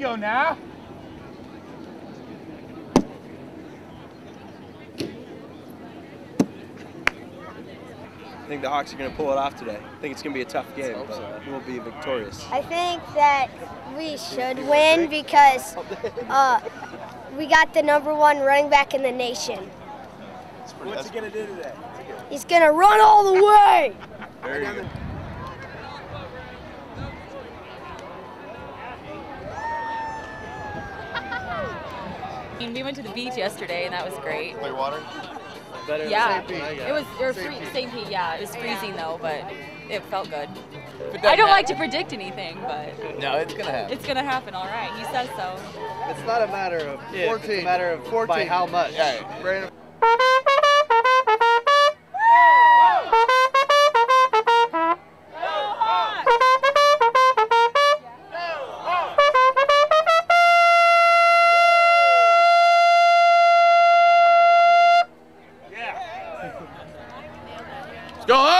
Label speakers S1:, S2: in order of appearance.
S1: go now.
S2: I think the Hawks are going to pull it off today. I think it's going to be a tough game, but we'll be victorious.
S3: I think that we should win because uh, we got the number one running back in the nation.
S1: What's he gonna do today?
S3: He's gonna run all the way.
S2: Very good.
S4: Mean, we went to the beach yesterday, and that was great.
S5: Play water?
S2: Better
S4: Yeah,
S5: St. Pete.
S4: it was or
S5: St.
S4: free,
S5: Pete.
S4: St. Pete. Yeah, it was freezing though, but it felt good. I don't like to predict anything, but
S5: No, it's gonna happen.
S4: it's gonna happen. All right, he says so.
S6: It's not a matter of
S5: Yeah,
S6: it's a
S5: 14.
S6: matter of
S5: 14.
S6: by how much.
S5: Yeah.
S6: Brandon,
S5: go!